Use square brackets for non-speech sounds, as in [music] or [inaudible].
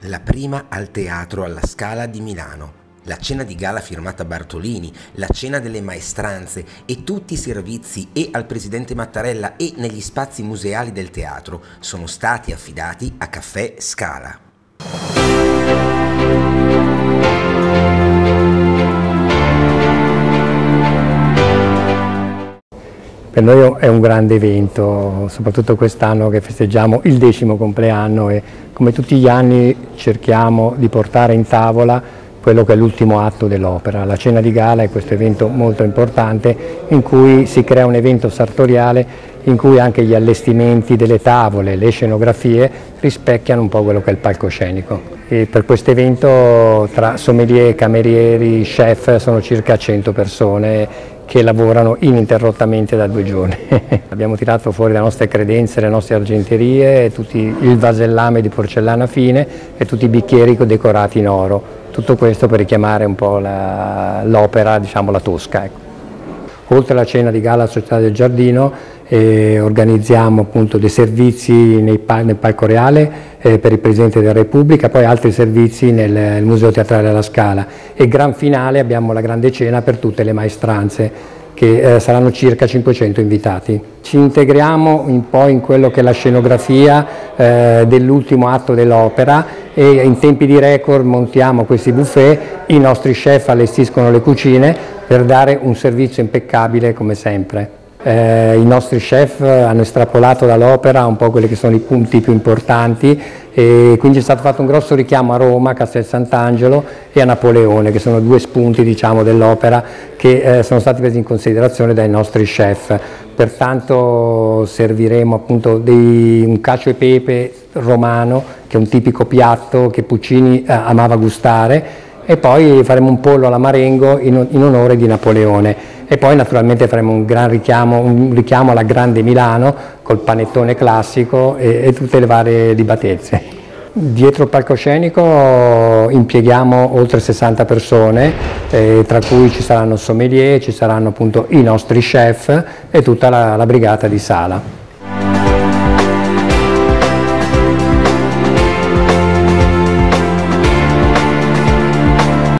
la prima al Teatro alla Scala di Milano, la cena di gala firmata Bartolini, la cena delle maestranze e tutti i servizi e al presidente Mattarella e negli spazi museali del teatro sono stati affidati a Caffè Scala. Per noi è un grande evento, soprattutto quest'anno che festeggiamo il decimo compleanno e come tutti gli anni cerchiamo di portare in tavola quello che è l'ultimo atto dell'opera. La cena di gala è questo evento molto importante in cui si crea un evento sartoriale in cui anche gli allestimenti delle tavole, le scenografie rispecchiano un po' quello che è il palcoscenico. E per questo evento tra sommelier, camerieri, chef sono circa 100 persone che lavorano ininterrottamente da due giorni. [laughs] Abbiamo tirato fuori le nostre credenze, le nostre argenterie, il vasellame di porcellana fine e tutti i bicchieri decorati in oro. Tutto questo per richiamare un po' l'opera, diciamo la tosca. Ecco. Oltre alla cena di gala Società del Giardino organizziamo appunto dei servizi nel Palco Reale eh, per il Presidente della Repubblica, poi altri servizi nel, nel Museo Teatrale alla Scala e gran finale abbiamo la grande cena per tutte le maestranze che eh, saranno circa 500 invitati. Ci integriamo un po' in quello che è la scenografia eh, dell'ultimo atto dell'opera e in tempi di record montiamo questi buffet, i nostri chef allestiscono le cucine per dare un servizio impeccabile come sempre. Eh, I nostri chef hanno estrapolato dall'opera un po' quelli che sono i punti più importanti e quindi è stato fatto un grosso richiamo a Roma, a Castel Sant'Angelo e a Napoleone che sono due spunti diciamo, dell'opera che eh, sono stati presi in considerazione dai nostri chef. Pertanto serviremo appunto dei, un cacio e pepe romano che è un tipico piatto che Puccini eh, amava gustare e poi faremo un pollo alla Marengo in, in onore di Napoleone e poi naturalmente faremo un, gran richiamo, un richiamo alla grande Milano col panettone classico e, e tutte le varie libatezze. Dietro il palcoscenico impieghiamo oltre 60 persone, eh, tra cui ci saranno sommelier, ci saranno appunto i nostri chef e tutta la, la brigata di sala.